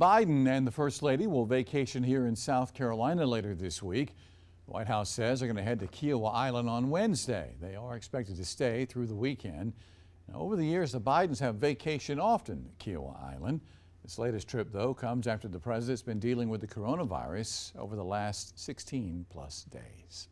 Biden and the First Lady will vacation here in South Carolina later this week. The White House says they're going to head to Kiawah Island on Wednesday. They are expected to stay through the weekend. Now, over the years, the Bidens have vacationed often at Kiawah Island. This latest trip, though, comes after the president's been dealing with the coronavirus over the last 16 plus days.